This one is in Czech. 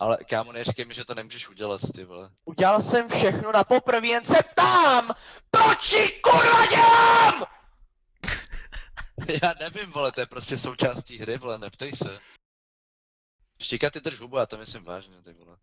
Ale kámo, neříkej mi, že to nemůžeš udělat, ty vole. Udělal jsem všechno na poprvé, jen se ptám! Proč ji kurva dělám? Já nevím, vole, to je prostě součástí hry, vole, neptej se. Štíka, ty drž hubu, já to myslím vážně, ty vole.